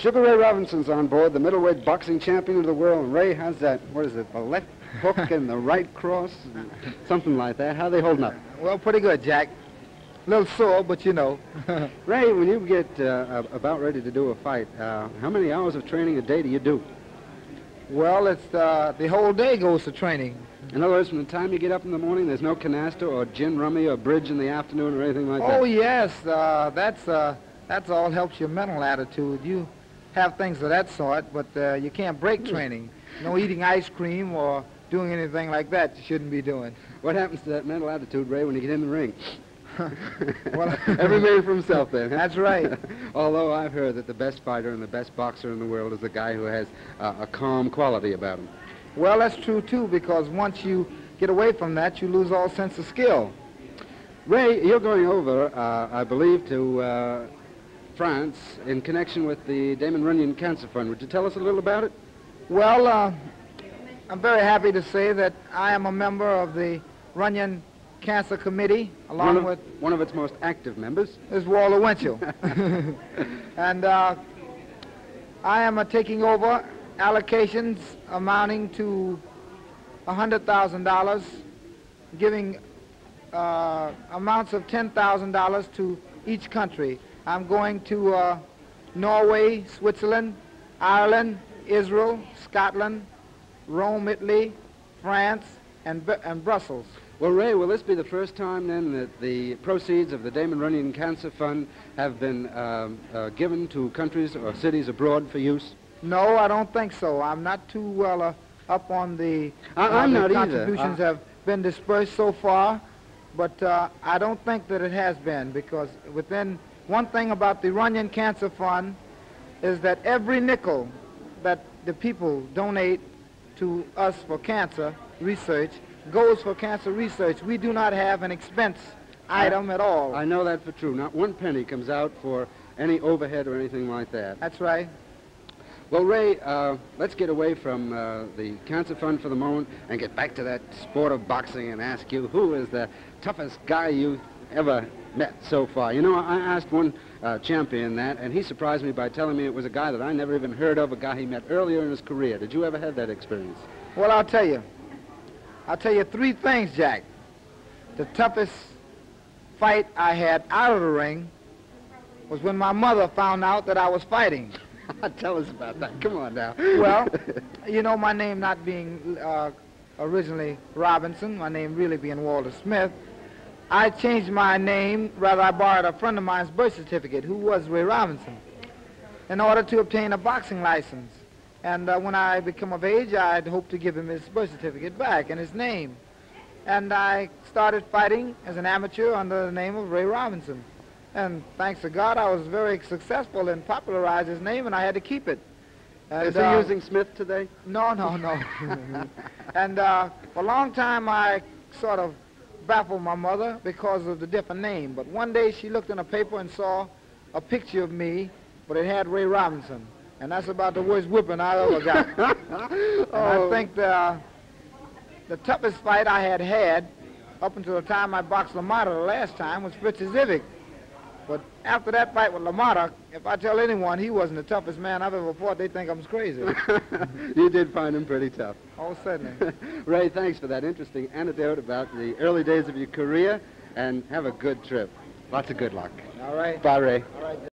Sugar Ray Robinson's on board, the middleweight boxing champion of the world. And Ray has that, what is it, the left hook and the right cross? Something like that. How are they holding up? Well, pretty good, Jack. A little sore, but you know. Ray, when you get uh, about ready to do a fight, uh, how many hours of training a day do you do? well, it's uh, the whole day goes to training. In other words, from the time you get up in the morning, there's no canasta or gin rummy or bridge in the afternoon or anything like Oh that. Oh yes, uh, that's uh, that's all helps your mental attitude. You have things of that sort, but uh, you can't break training. No eating ice cream or doing anything like that. You shouldn't be doing. What happens to that mental attitude, Ray, when you get in the ring? Well- Every man for himself, then. That's right. Although I've heard that the best fighter and the best boxer in the world is the guy who has uh, a calm quality about him. Well, that's true too, because once you get away from that, you lose all sense of skill. Ray, you're going over, uh, I believe, to uh, France in connection with the Damon Runyon Cancer Fund. Would you tell us a little about it? Well, uh, I'm very happy to say that I am a member of the Runyon Cancer Committee, along one, of, with one of its most active members. is Walter Winchell. and uh, I am uh, taking over allocations amounting to $100,000, giving uh, amounts of $10,000 to each country. I'm going to uh, Norway, Switzerland, Ireland, Israel, Scotland, Rome, Italy, France, and, and Brussels. Well, Ray, will this be the first time then that the proceeds of the Damon Runyon Cancer Fund have been um, uh, given to countries or cities abroad for use? No, I don't think so. I'm not too well uh, up on the. I- I'm the not either. Contributions I- have been dispersed so far, but uh, I don't think that it has been because within one thing about the Runyon Cancer Fund is that every nickel that the people donate to us for cancer research goes for cancer research. We do not have an expense item at all. I know that for true. Not one penny comes out for any overhead or anything like that. That's right. Well, Ray, uh, let's get away from uh, the Cancer Fund for the moment and get back to that sport of boxing and ask you who is the toughest guy you ever met so far. You know, I asked one uh, champion that, and he surprised me by telling me it was a guy that I never even heard of, a guy he met earlier in his career. Did you ever have that experience? Well, I'll tell you. I'll tell you three things, Jack. The toughest fight I had out of the ring was when my mother found out that I was fighting. Tell us about that. Come on now. Well, you know, my name not being uh, originally Robinson, my name really being Walker Smith, I changed my name, rather I borrowed a friend of mine's birth certificate, who was Ray Robinson, in order to obtain a boxing license. And uh, when I become of age, I'd hope to give him his birth certificate back and his name. And I started fighting as an amateur under the name of Ray Robinson. And thanks to God, I was very successful in popularizing his name, and I had to keep it. And, is he uh, using Smith today? no, no, no. and uh, for a long time, I sort of baffled my mother because of the different name. But one day, she looked in a paper and saw a picture of me, but it had Ray Robinson. And that's about the worst whipping I ever got. and I oh. think the, the toughest fight I had had up until the time I boxed LaMotta the last time was Fritz Zivic. But after that fight with LaMotta, if I tell anyone he wasn't the toughest man I've ever fought, they think I'm crazy. you did find him pretty tough. All suddenly. Ray, thanks for that interesting anecdote about the early days of your career, and have a good trip. Lots of good luck. All right. Bye, Ray. All right.